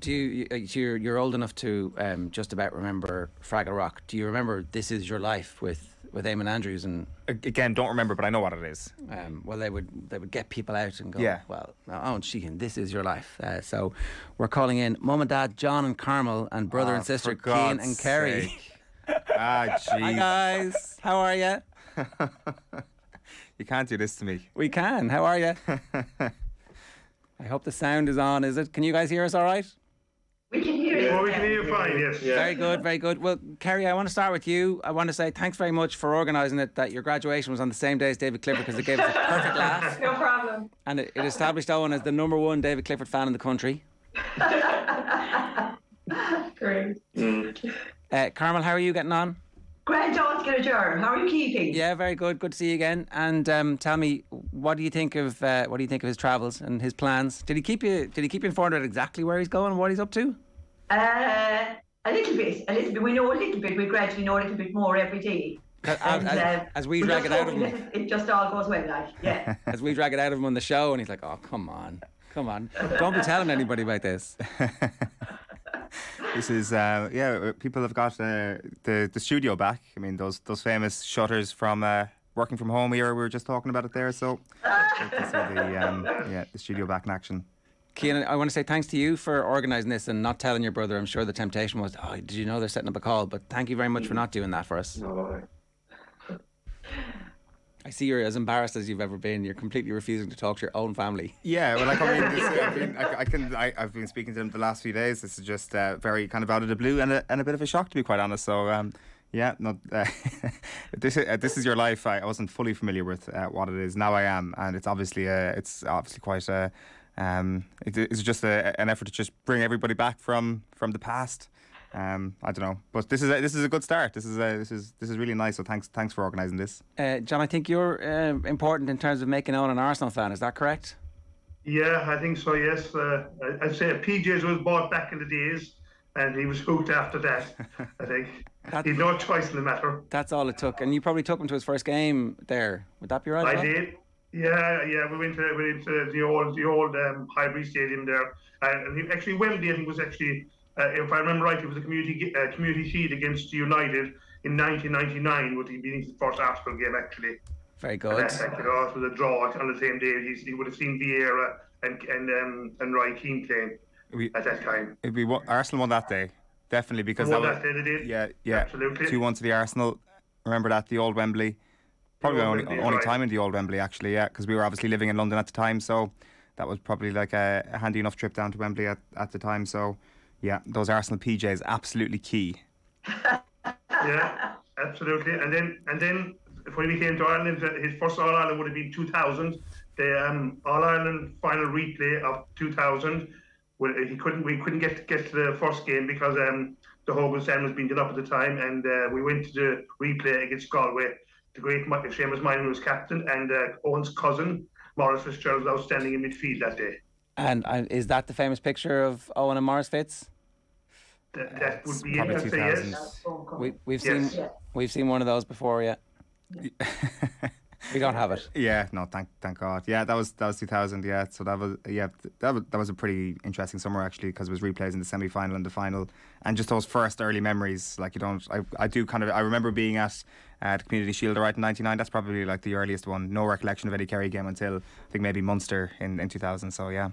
Do you, uh, you're, you're old enough to um, just about remember Fraggle Rock. Do you remember This Is Your Life with, with Eamonn Andrews? And Again, don't remember, but I know what it is. um, well, they would they would get people out and go, Yeah. well, oh, and Sheahan, this is your life. Uh, so we're calling in mum and dad, John and Carmel, and brother Ah, and sister, Cian and Kerry. ah, Hi guys, how are you? You can't do this to me. We can. How are you? I hope the sound is on. Is it? Can you guys hear us all right? We can hear you. Oh, we can hear you fine, yes. Very good, very good. Well, Kerry, I want to start with you. I want to say thanks very much for organising it. That your graduation was on the same day as David Clifford because it gave us a perfect laugh, No problem. and it, it established Eoin as the number one David Clifford fan in the country. Great. Uh, Carmel, how are you getting on? Grand John's get a germ. How are you keeping? Yeah, very good. Good to see you again. And um, tell me, what do you think of uh, what do you think of his travels and his plans? Did he keep you? Did he keep you informed about exactly where he's going and what he's up to? Uh, a little bit. A little bit. We know a little bit. We gradually know a little bit more every day. As, And, as- uh, as we drag it out of him, It, it just all goes well, like yeah. as we drag it out of him on the show, and he's like, "Oh, come on, come on, don't be telling anybody about this." This is uh, yeah. uh, People have got uh, the the studio back. I mean, those those famous shutters from uh, working from home era. We were just talking about it there. So great to see the um, yeah the studio back in action. Cian, I want to say thanks to you for organising this and not telling your brother. I'm sure the temptation was, oh, did you know they're setting up a call? But thank you very much for not doing that for us. No. I see you're as embarrassed as you've ever been. You're completely refusing to talk to your own family. Yeah, well, like I mean, this, I've been, I, I can, I, I've been speaking to them the last few days. This is just uh, very kind of out of the blue and a, and a bit of a shock, to be quite honest. So, um, yeah, no, uh, this is uh, this is your life. I, I wasn't fully familiar with uh, what it is. Now I am, and it's obviously uh, it's obviously quite a. Um, it, it's just a, an effort to just bring everybody back from from the past. Um, I don't know, but this is a, this is a good start. This is a, this is this is really nice. So thanks thanks for organising this. Uh, John, I think you're uh, important in terms of making Eoin an Arsenal fan. Is that correct? Yeah, I think so, yes. Uh, I- I'd say PJs was bought back in the days, and he was hooked after that, I think. That- He had no choice in the matter. That's all it took. And you probably took him to his first game there. Would that be right? I did. Yeah, yeah, we went to we went to the old the old um, Highbury Stadium there, uh, and actually Wembley was actually, uh, if I remember right, it was a community uh, community shield against United in 1999, would he being his first Arsenal game actually. Very good. that's like, you know, it was a draw on the same day. He's, he would have seen Vieira and and um, and Roy Keane playing We, at that time. we won, Arsenal won that day, definitely because that was, that day they did. Yeah, yeah. Absolutely. Two one to the Arsenal. Remember that the old Wembley. Probably The only Wembley, only right. time in the old Wembley actually. Yeah, because we were obviously living in London at the time, so that was probably like a, a handy enough trip down to Wembley at, at the time. So yeah, those Arsenal PJs absolutely key. Yeah, absolutely. And then and then when he came to Ireland, uh, his first All Ireland would have been 2000. The um, All Ireland final replay of 2000. Well, he couldn't. We couldn't get get to the first game because um, the Hogan stand was being done up at the time, and uh, we went to the replay against Galway. The great Mi- Seamus Moynihan was captain, and uh, Eoin's cousin Maurice Fitzgerald was outstanding in midfield that day. And uh, is that the famous picture of Eoin and Maurice Fitz? That, that would be it. Probably I'd say 2000s. yes. We, we've Yes. seen we've seen one of those before. Yeah, we don't have it. Yeah, no, thank thank God. Yeah, that was that was 2000. Yeah, so that was yeah that was, that was a pretty interesting summer actually because it was replays in the semi final and the final, and just those first early memories. Like you don't, I, I do kind of I remember being at uh, the Community Shield right in '99. That's probably like the earliest one. No recollection of any Kerry game until I think maybe Munster in in 2000. So yeah,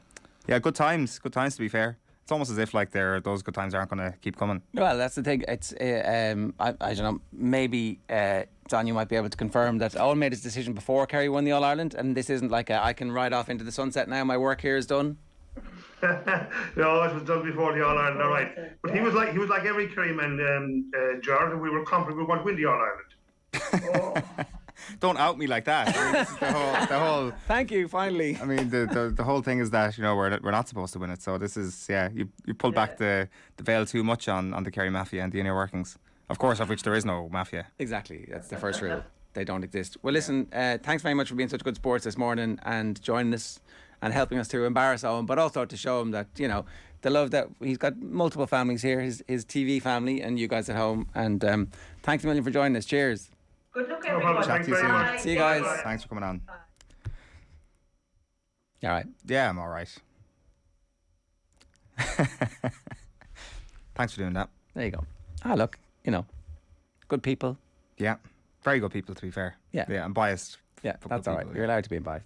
yeah, good times, good times to be fair. It's almost as if like there are those good times aren't going to keep coming. Well, that's the thing. It's uh, um, I, I don't know. Maybe uh, John, you might be able to confirm that Eoin made his decision before Kerry won the All Ireland, and this isn't like a, I can ride off into the sunset now. My work here is done. no, it was done before the All Ireland, all right. But he was like he was like every Kerryman, um, uh, Jared. We were confident we want to win the All Ireland. Don't out me like that. I mean, the whole the whole. Thank you. Finally. I mean, the, the the whole thing is that you know we're we're not supposed to win it. So this is yeah, you you pulled back the the veil too much on on the Kerry mafia and the inner workings. Of course, of which there is no mafia. Exactly. That's the first rule. They don't exist. Well, listen. Uh, thanks very much for being such good sports this morning and joining us and helping us to embarrass Eoin, but also to show him that you know the love that he's got multiple families here, his his TV family, and you guys at home. And um, thanks a million for joining us. Cheers. Good luck, No problem. everyone. Chat to you soon. much. See you guys. Bye-bye. Thanks for coming on. All right. Yeah, I'm all right. Thanks for doing that. There you go. Ah, look, you know, good people. Yeah, very good people to be fair. Yeah. yeah, I'm biased. Yeah, for that's all right. people, You're allowed to be biased.